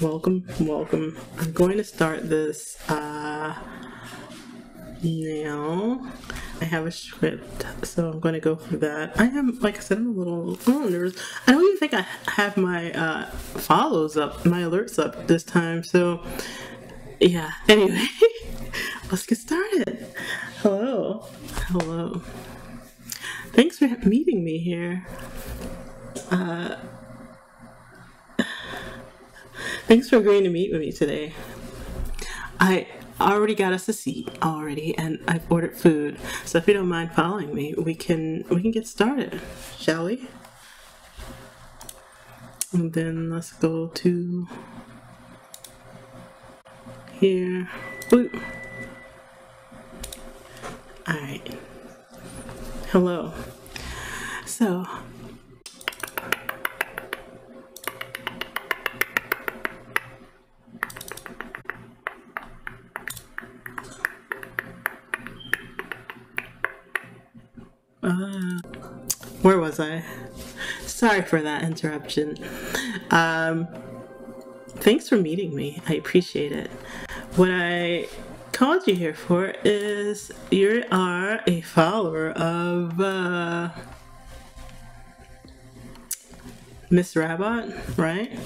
welcome, welcome. I'm going to start this uh, now. I have a script, so I'm going to go through that. I am, like I said, I'm a little, a little nervous. I don't even think I have my uh, follows up, my alerts up this time. So, yeah. Anyway, let's get started. Hello, hello. Thanks for meeting me here. Uh, thanks for agreeing to meet with me today. I already got us a seat already, and I've ordered food. So if you don't mind following me, we can we can get started, shall we? And then let's go to here. Ooh. All right. Hello. So, uh, I? Sorry for that interruption. Um, thanks for meeting me. I appreciate it. What I called you here for is you are a follower of uh, Miss Rabbit, right?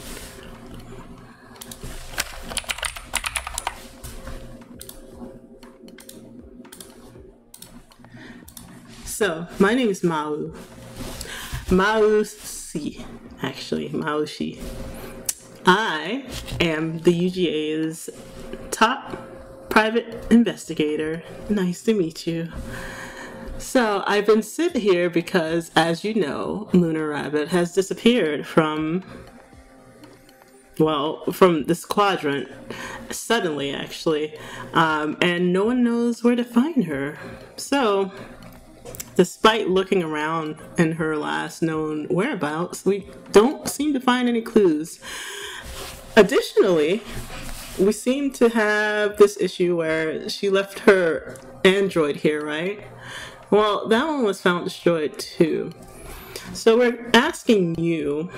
So, my name is Mau. Mau Si, actually, Mau Shi. I am the UGA's top private investigator. Nice to meet you. So, I've been sitting here because, as you know, Lunar Rabbit has disappeared from, well, from this quadrant, suddenly, actually, um, and no one knows where to find her. So, despite looking around in her last known whereabouts, we don't seem to find any clues. Additionally, we seem to have this issue where she left her android here, right? Well, that one was found destroyed too. So we're asking you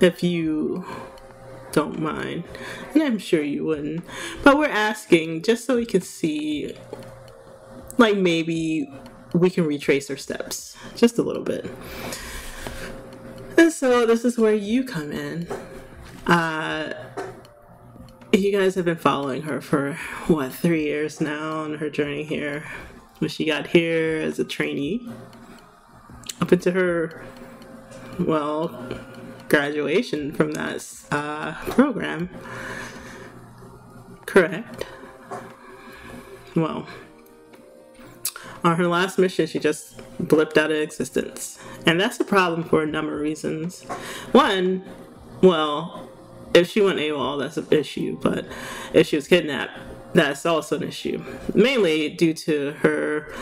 if you don't mind, and I'm sure you wouldn't, but we're asking just so we can see, like maybe we can retrace her steps just a little bit. And so this is where you come in. Uh, you guys have been following her for what three years now on her journey here. When she got here as a trainee, up into her well graduation from that uh, program. Correct. Well, on her last mission, she just blipped out of existence. And that's a problem for a number of reasons. One, well, if she went AWOL, that's an issue, but if she was kidnapped, that's also an issue. Mainly due to her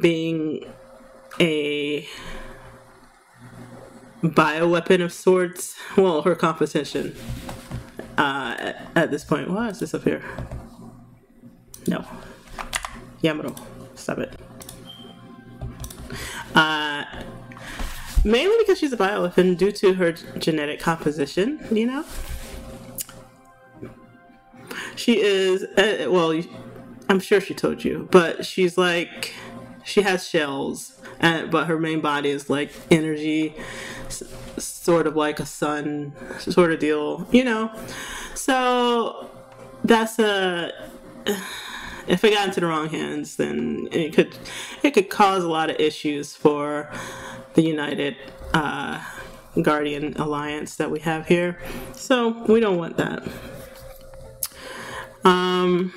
being a bioweapon of sorts. Well, her competition uh, at this point. Why is this up here? No. Yamaro, stop it. Uh, mainly because she's a bioweapon due to her genetic composition, you know? She is, uh, well, I'm sure she told you, but she's like, she has shells, and, but her main body is like energy, sort of like a sun sort of deal, you know? So that's a if it got into the wrong hands, then it could it could cause a lot of issues for the United uh, Guardian Alliance that we have here. So we don't want that. Um,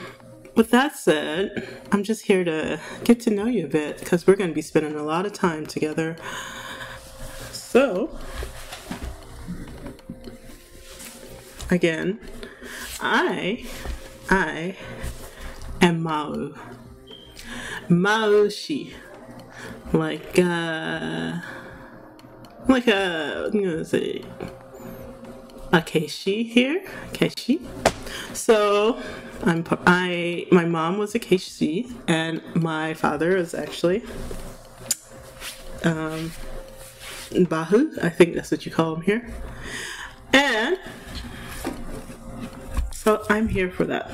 with that said, I'm just here to get to know you a bit because we're going to be spending a lot of time together. So, again, I, I am Mau. Maoshi. Like, uh, like a, I'm gonna say, a Keishi here. Keishi. So, I'm, I, my mom was a Keishi, and my father is actually, um, Bahu. I think that's what you call him here. And So I'm here for that.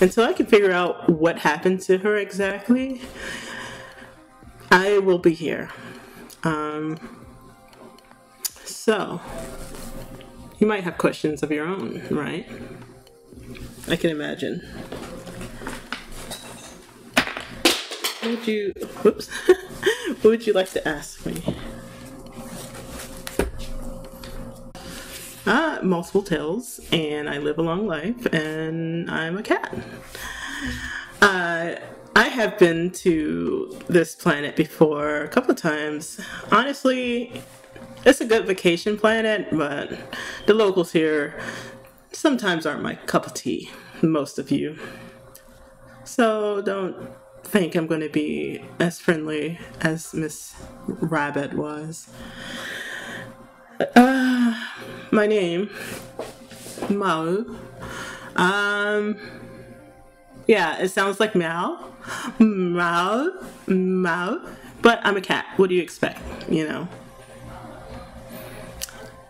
Until I can figure out what happened to her exactly, I will be here. Um, so, you might have questions of your own, right? I can imagine. Would you, whoops, what would you like to ask me? Multiple tails, and I live a long life, and I'm a cat. Uh, I have been to this planet before a couple of times. Honestly, it's a good vacation planet, but the locals here sometimes aren't my cup of tea, most of you. So don't think I'm going to be as friendly as Miss Rabbit was. Uh, my name, Mao. Um, yeah, it sounds like meow, meow, meow. But I'm a cat. What do you expect? You know.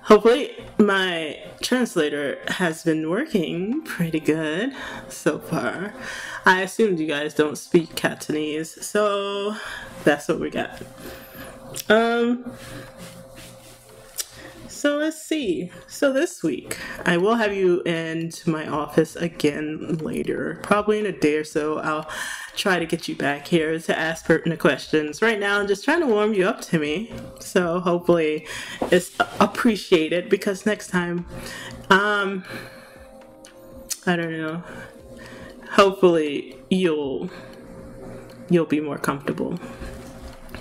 Hopefully, my translator has been working pretty good so far. I assumed you guys don't speak Cantonese, so that's what we got. Um, so let's see. So this week, I will have you into my office again later. Probably in a day or so, I'll try to get you back here to ask pertinent questions. Right now, I'm just trying to warm you up to me. So hopefully, it's appreciated because next time, um, I don't know. Hopefully, you'll you'll be more comfortable.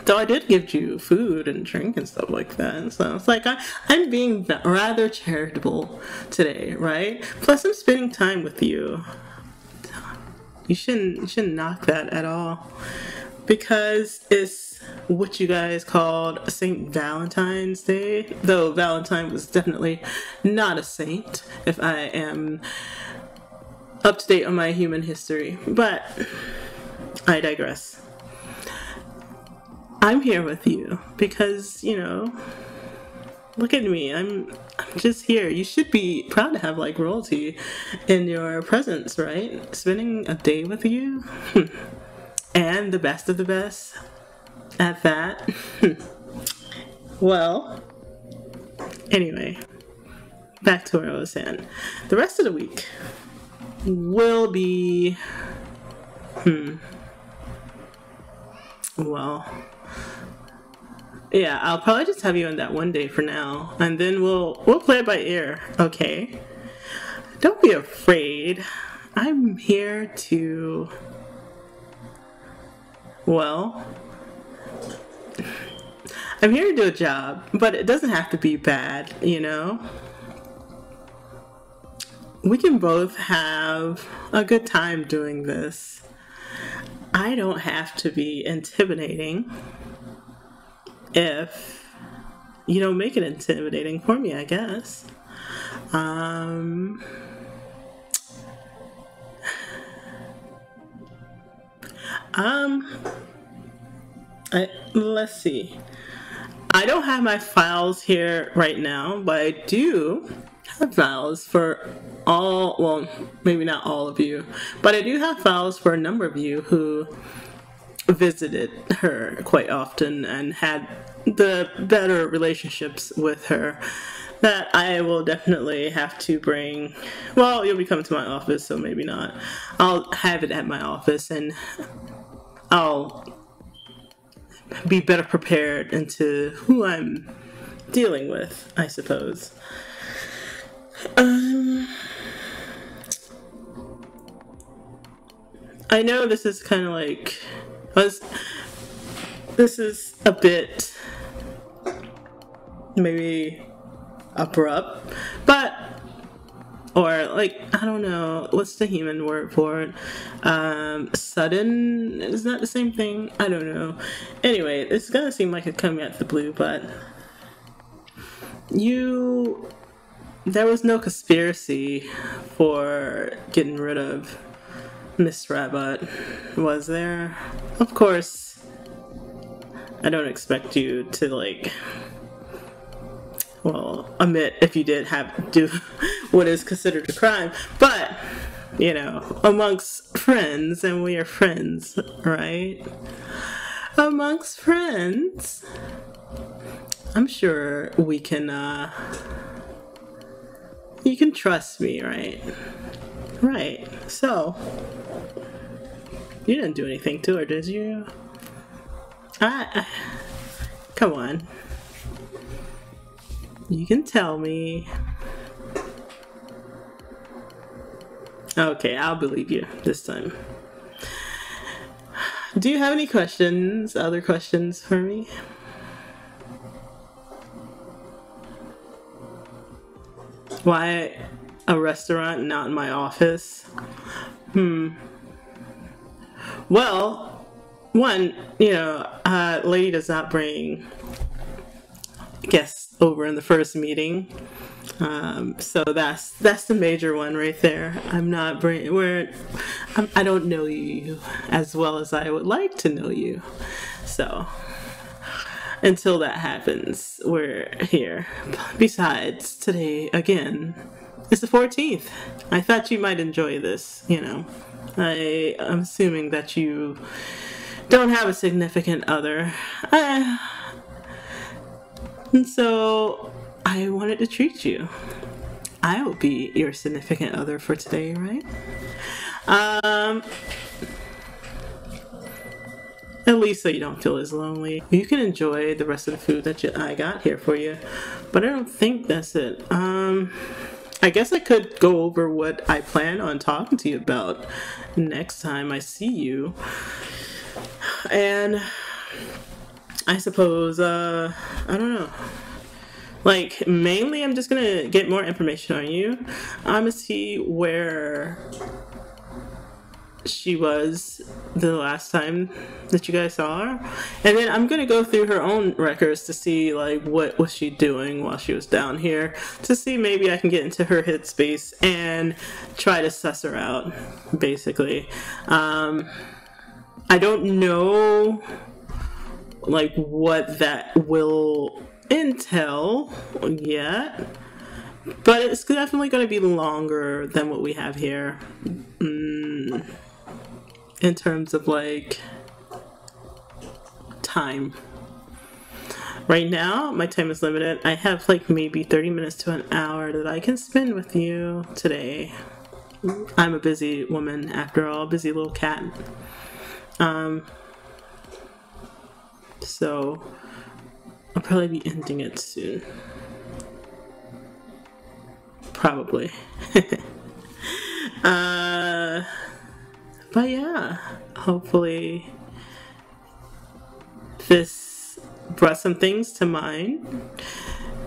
So I did give you food and drink and stuff like that. So it's like I, I'm being rather charitable today, right? Plus, I'm spending time with you. You shouldn't you shouldn't knock that at all, because it's what you guys called Saint Valentine's Day. Though Valentine was definitely not a saint, if I am up to date on my human history. But I digress. I'm here with you because, you know, look at me. I'm I'm just here. You should be proud to have like royalty in your presence, right? Spending a day with you and the best of the best at that. well, anyway, back to where I was saying. The rest of the week will be hmm well yeah, I'll probably just have you on that one day for now, and then we'll we'll play it by ear. Okay. Don't be afraid. I'm here to. Well, I'm here to do a job, but it doesn't have to be bad, you know? We can both have a good time doing this. I don't have to be intimidating if you don't make it intimidating for me, I guess. Um, um, I, let's see. I don't have my files here right now, but I do have files for all, well, maybe not all of you, but I do have files for a number of you who visited her quite often and had the better relationships with her that I will definitely have to bring. Well, you'll be coming to my office, so maybe not. I'll have it at my office and I'll be better prepared into who I'm dealing with, I suppose. Um, I know this is kind of like was this is a bit maybe abrupt, but or like I don't know what's the human word for it. Um, sudden is that the same thing? I don't know. Anyway, it's gonna seem like it's coming out of the blue, but you there was no conspiracy for getting rid of Miss Rabbit, was there? Of course, I don't expect you to, like, well, admit if you did have do what is considered a crime, but you know, amongst friends, and we are friends, right? Amongst friends, I'm sure we can. uh You can trust me, right? Right. So, you didn't do anything to her, did you? I, come on. You can tell me. Okay, I'll believe you this time. Do you have any questions, other questions for me? Why a restaurant, not in my office? Hmm. Well, one, you know, uh, lady does not bring guests over in the first meeting. Um, so that's that's the major one right there. I'm not bring where I'm, I don't know you as well as I would like to know you. So until that happens, we're here. Besides, today again is the 14th. I thought you might enjoy this. You know, I am assuming that you don't have a significant other. Uh, and so I wanted to treat you. I will be your significant other for today, right? Um, at least so you don't feel as lonely. You can enjoy the rest of the food that you, I got here for you, but I don't think that's it. Um, I guess I could go over what I plan on talking to you about next time I see you. And I suppose, uh, I don't know. Like, mainly, I'm just gonna get more information on you. I'm gonna see where she was the last time that you guys saw her. And then i'm gonna go through her own records to see like what was she doing while she was down here to see maybe i can get into her headspace and try to suss her out basically. Um i don't know like what that will entail yet but it's definitely going to be longer than what we have here. Mm, in terms of like time right now my time is limited i have like maybe 30 minutes to an hour that i can spend with you today i'm a busy woman after all busy little cat um so I'll probably be ending it soon. Probably. uh, but yeah, hopefully this brought some things to mind.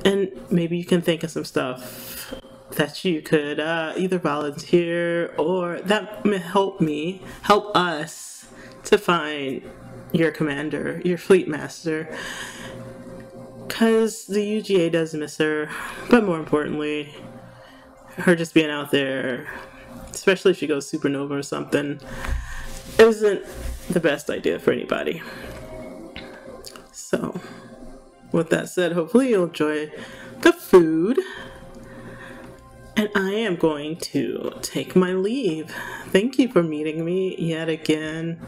And maybe you can think of some stuff that you could uh, either volunteer or that may help me, help us to find your commander, your fleet master. Because the UGA does miss her, but more importantly, her just being out there, especially if she goes supernova or something, isn't the best idea for anybody. So, with that said, hopefully you'll enjoy the food. And I am going to take my leave. Thank you for meeting me yet again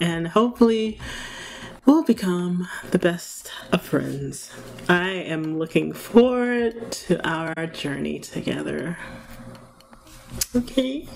and hopefully we'll become the best of friends. I am looking forward to our journey together. Okay.